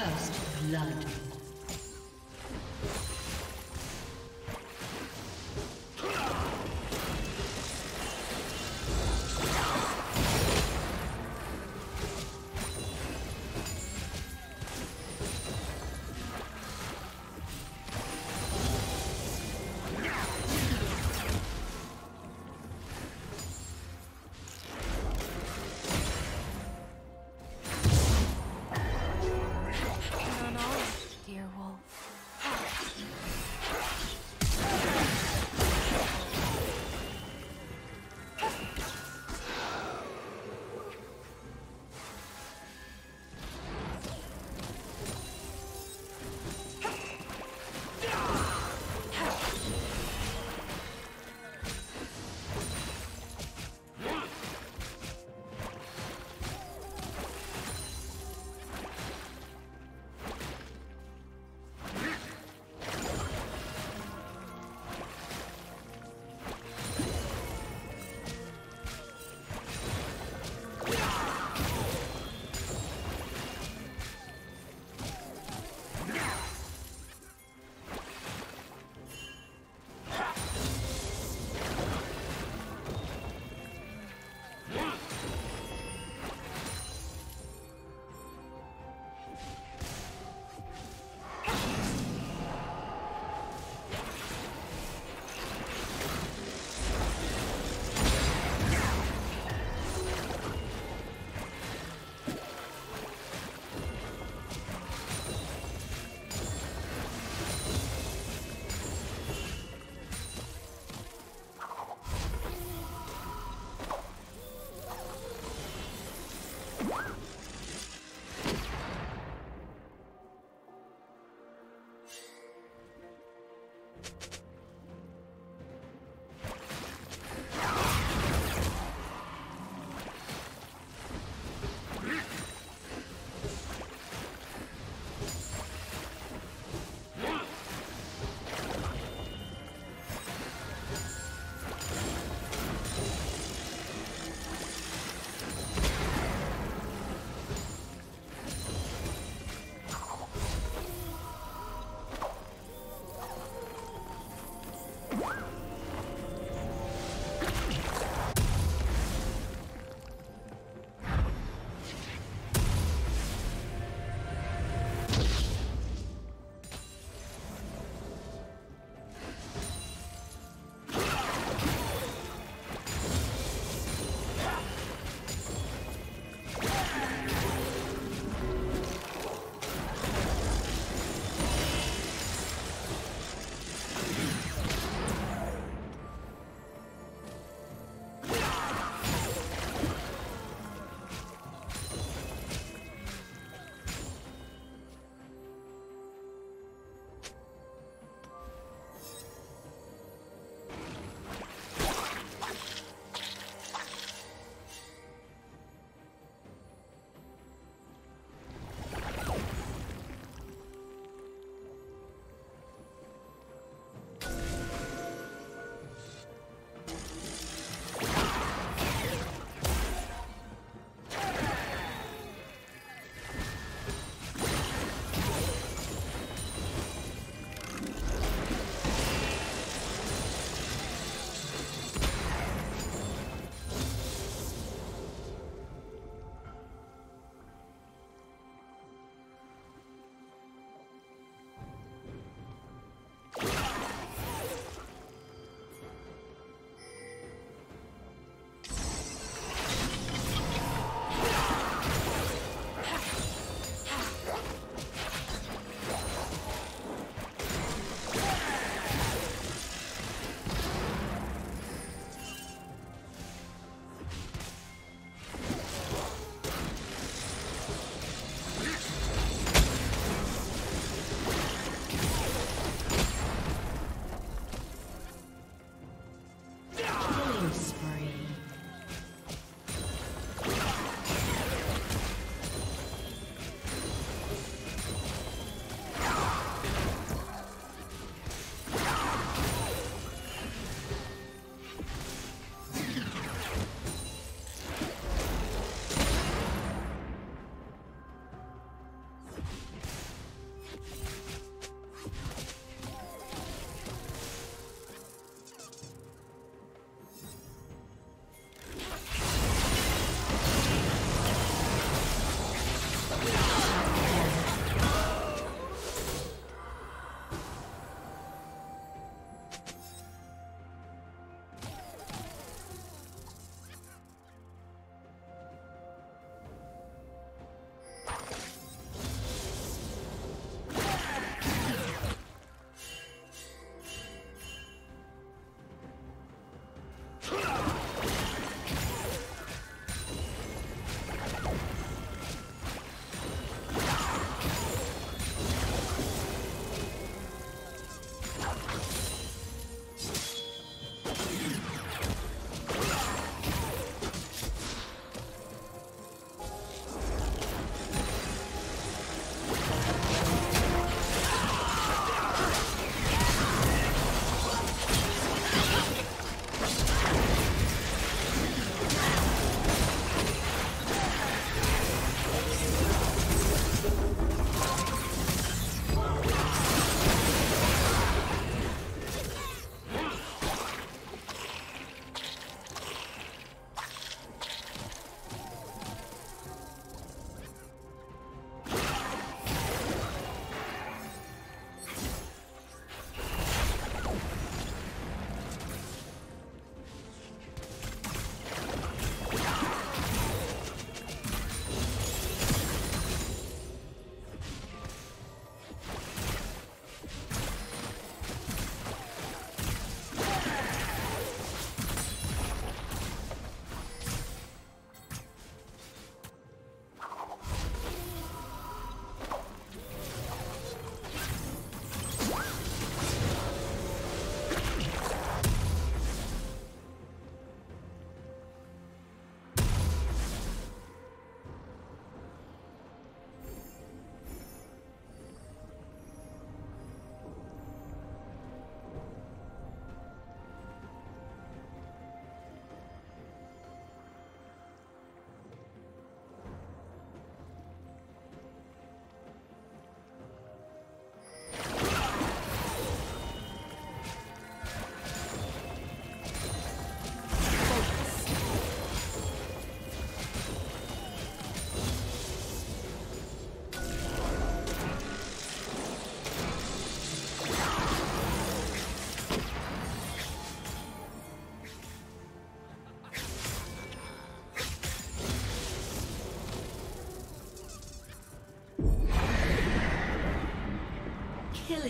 First blood.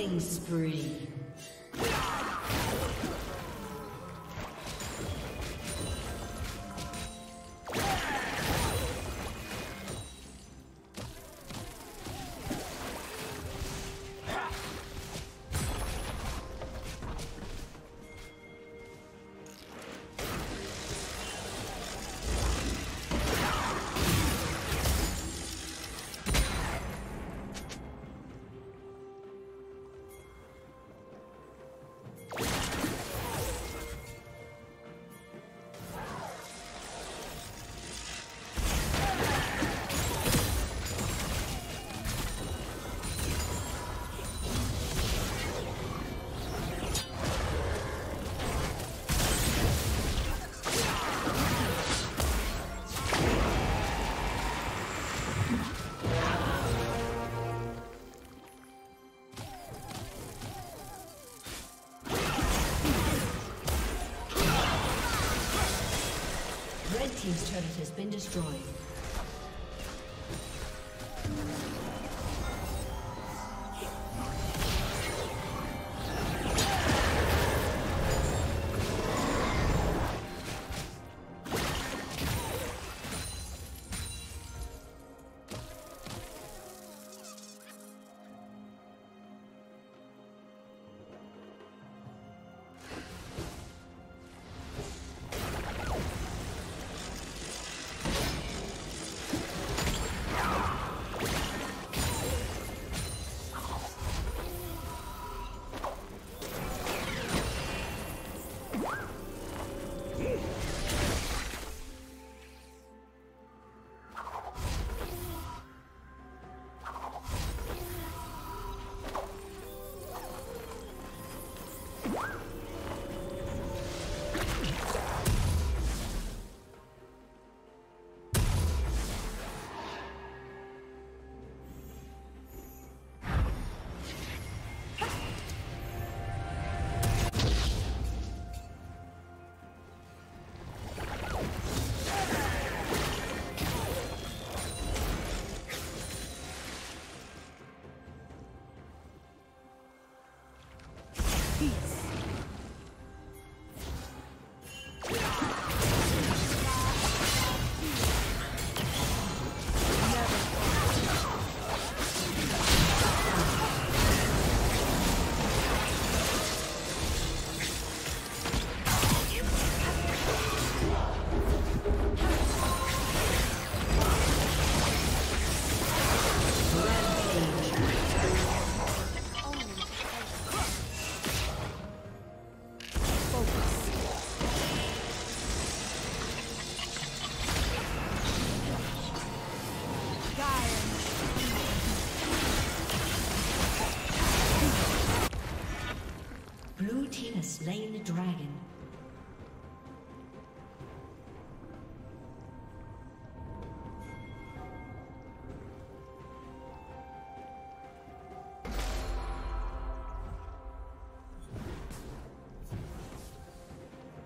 Killing spree. Been destroyed.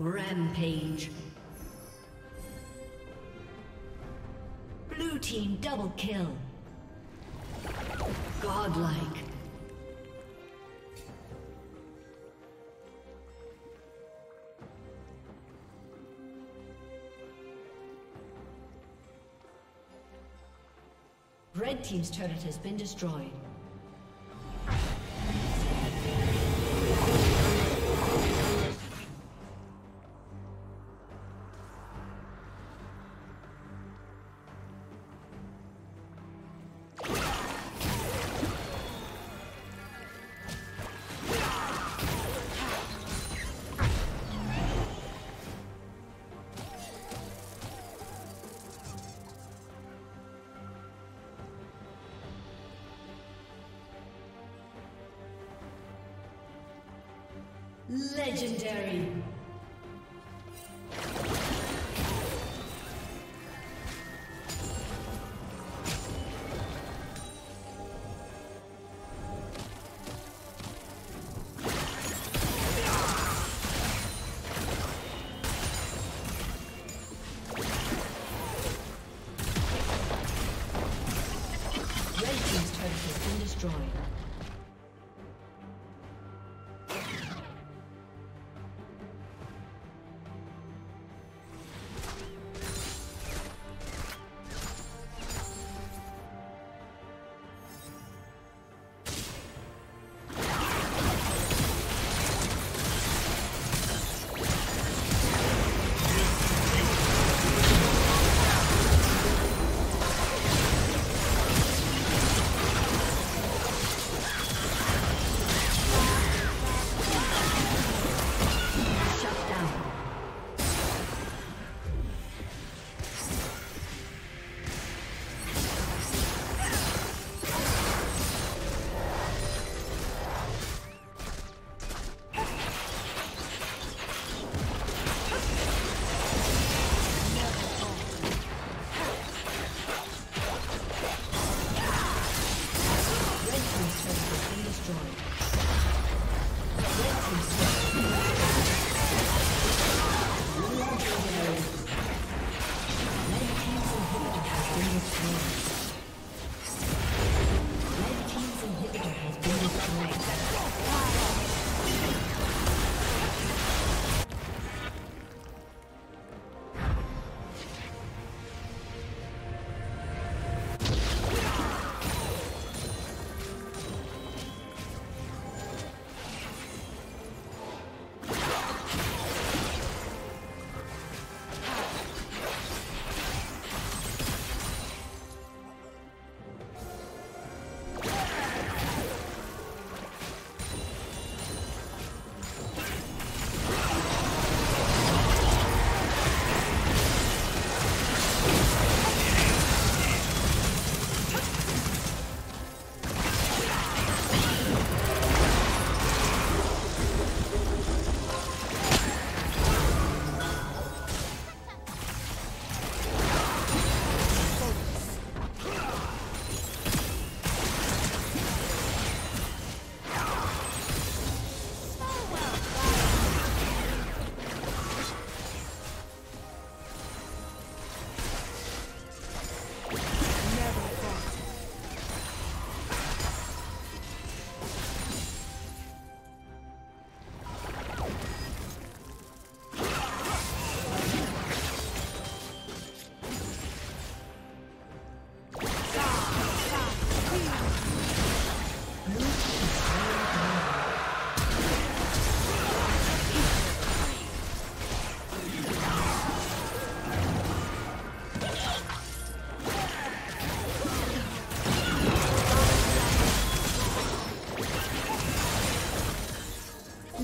Rampage. Blue team double kill. Godlike. Red Team's turret has been destroyed. Legendary.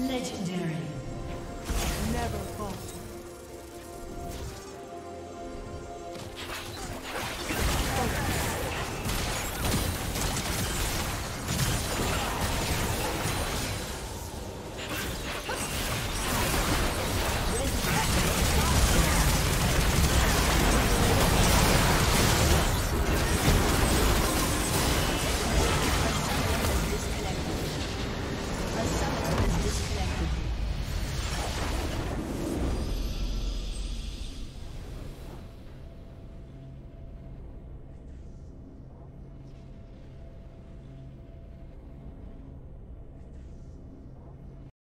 Legendary. Never fought.